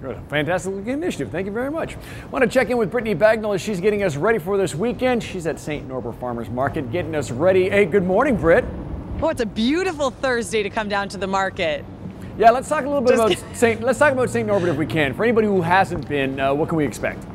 Fantastic initiative. Thank you very much. Want to check in with Brittany Bagnall as she's getting us ready for this weekend. She's at St. Norbert Farmers Market getting us ready. Hey, good morning, Britt. Oh, it's a beautiful Thursday to come down to the market. Yeah, let's talk a little bit Just about St. Let's talk about St. Norbert if we can. For anybody who hasn't been, uh, what can we expect?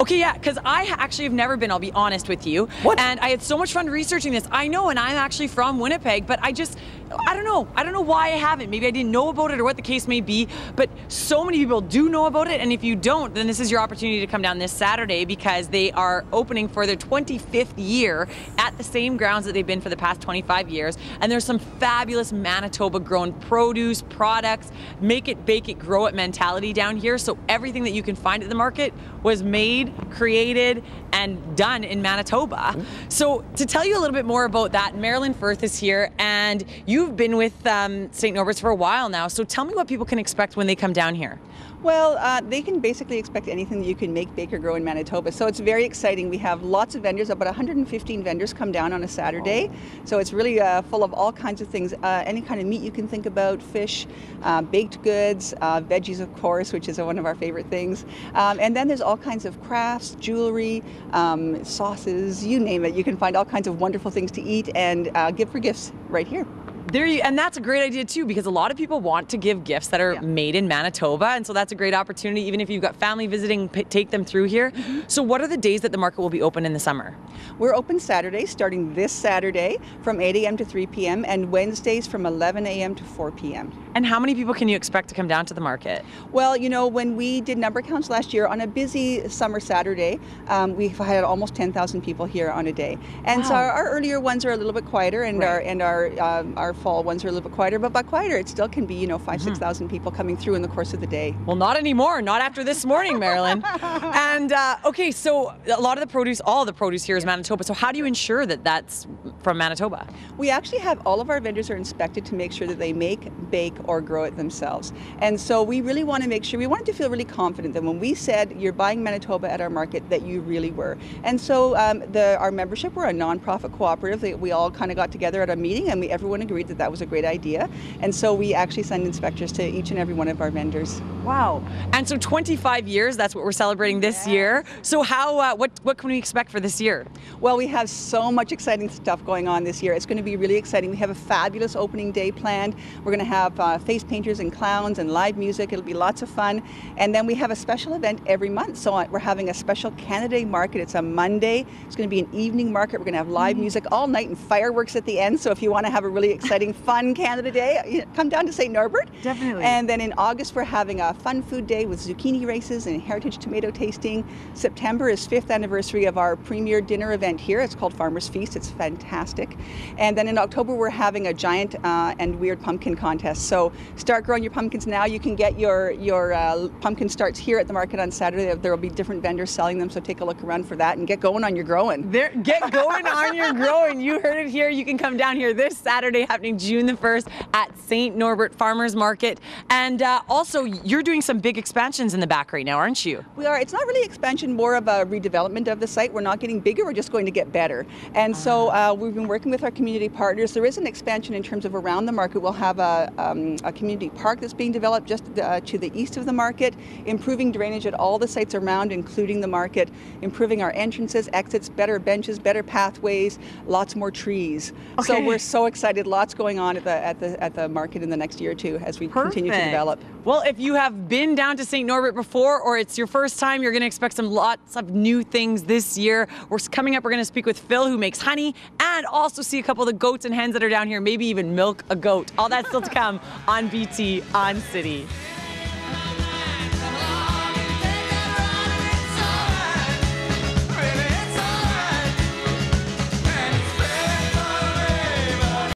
Okay, yeah, because I actually have never been, I'll be honest with you. What? And I had so much fun researching this. I know, and I'm actually from Winnipeg, but I just, I don't know. I don't know why I haven't. Maybe I didn't know about it or what the case may be, but so many people do know about it. And if you don't, then this is your opportunity to come down this Saturday because they are opening for their 25th year at the same grounds that they've been for the past 25 years. And there's some fabulous Manitoba grown produce, products, make it, bake it, grow it mentality down here. So everything that you can find at the market was made created, and done in Manitoba. So to tell you a little bit more about that, Marilyn Firth is here, and you've been with um, St. Norbert's for a while now. So tell me what people can expect when they come down here. Well, uh, they can basically expect anything that you can make, bake, or grow in Manitoba. So it's very exciting. We have lots of vendors. About 115 vendors come down on a Saturday. So it's really uh, full of all kinds of things. Uh, any kind of meat you can think about, fish, uh, baked goods, uh, veggies, of course, which is one of our favorite things. Um, and then there's all kinds of crafts, jewelry, um, sauces, you name it. You can find all kinds of wonderful things to eat and uh, give for gifts right here. There you, and that's a great idea too because a lot of people want to give gifts that are yeah. made in Manitoba, and so that's a great opportunity. Even if you've got family visiting, p- take them through here. Mm-hmm. So, what are the days that the market will be open in the summer? We're open Saturdays, starting this Saturday from 8 a.m. to 3 p.m., and Wednesdays from 11 a.m. to 4 p.m. And how many people can you expect to come down to the market? Well, you know, when we did number counts last year on a busy summer Saturday, um, we had almost 10,000 people here on a day, and wow. so our, our, earlier ones are a little bit quieter, and right. our and our um, our fall ones are a little bit quieter, but by quieter, it still can be, you know, 5, mm-hmm. 6,000 people coming through in the course of the day. Well, not anymore. Not after this morning, Marilyn. and uh, okay, so a lot of the produce, all the produce here is Manitoba. So how do you ensure that that's from Manitoba? We actually have all of our vendors are inspected to make sure that they make, bake, or grow it themselves. And so we really want to make sure, we wanted to feel really confident that when we said you're buying Manitoba at our market, that you really were. And so um, the, our membership, we're a nonprofit cooperative. We all kind of got together at a meeting and we everyone agreed that that was a great idea. And so we actually send inspectors to each and every one of our vendors. Wow. And so 25 years, that's what we're celebrating this yes. year. So how, uh, what, what can we expect for this year? Well, we have so much exciting stuff going on this year. It's going to be really exciting. We have a fabulous opening day planned. We're going to have uh, face painters and clowns and live music. It'll be lots of fun. And then we have a special event every month. So uh, we're having a special Canada Day market. It's a Monday. It's going to be an evening market. We're going to have live mm-hmm. music all night and fireworks at the end. So if you want to have a really exciting, fun Canada Day. Come down to St. Norbert. Definitely. And then in August, we're having a fun food day with zucchini races and heritage tomato tasting. September is fifth anniversary of our premier dinner event here. It's called Farmer's Feast. It's fantastic. And then in October, we're having a giant uh, and weird pumpkin contest. So start growing your pumpkins now. You can get your, your uh, pumpkin starts here at the market on Saturday. There will be different vendors selling them. So take a look around for that and get going on your growing. There, get going on your growing. You heard it here. You can come down here this Saturday, happening June the 1st at St. Norbert Farmers Market. And uh, also, you're doing some big expansions in the back right now, aren't you? We are. It's not really expansion, more of a redevelopment of the site. We're not getting bigger, we're just going to get better. And so ah. uh, we've been working with our community partners. There is an expansion in terms of around the market. We'll have a, um, a community park that's being developed just uh, to the east of the market, improving drainage at all the sites around, including the market, improving our entrances, exits, better benches, better pathways, lots more trees. Okay. So we're so excited. Lots going on at the at the at the market in the next year or two as we Perfect. continue to develop. Well, if you have been down to St. Norbert before or it's your first time, you're going to expect some lots of new things this year. We're coming up, we're going to speak with Phil who makes honey and also see a couple of the goats and hens that are down here, maybe even milk a goat. All that's still to come on BT on City.